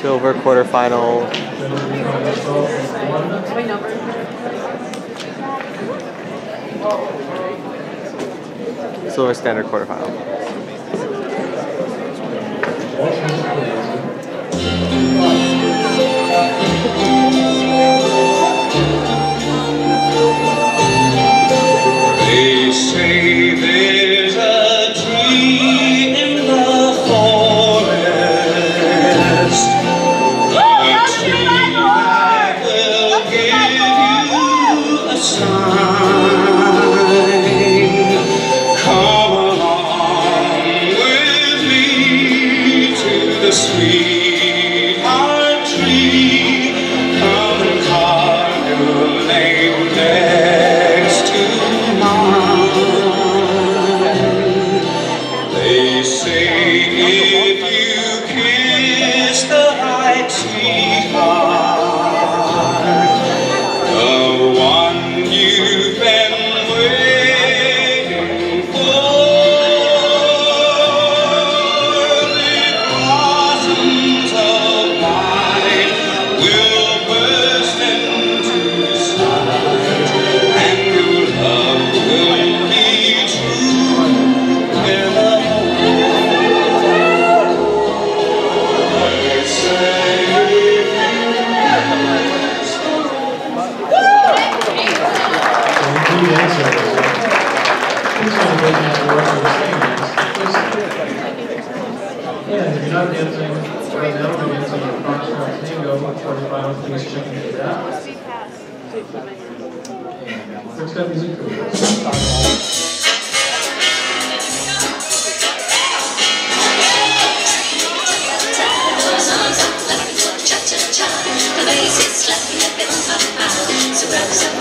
Silver quarterfinal. Silver standard quarterfinal. They say there's sweetheart tree. Come and carve your name next to mine. They say if you dance. If you're not dancing we're dancing tango. Please check. Your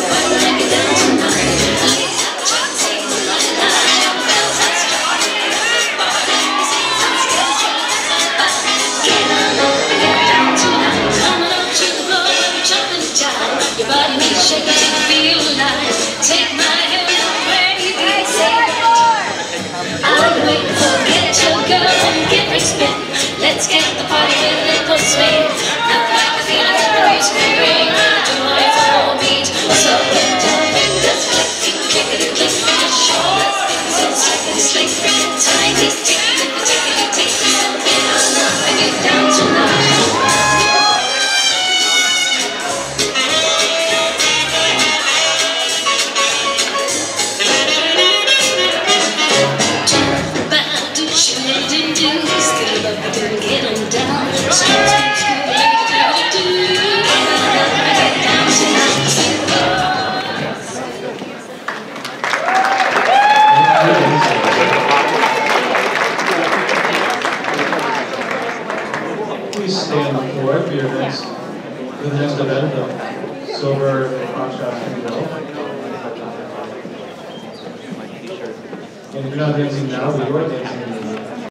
Please stay on the floor for your next, for the next event, the silver foxtrot. And if you're not dancing now, we are dancing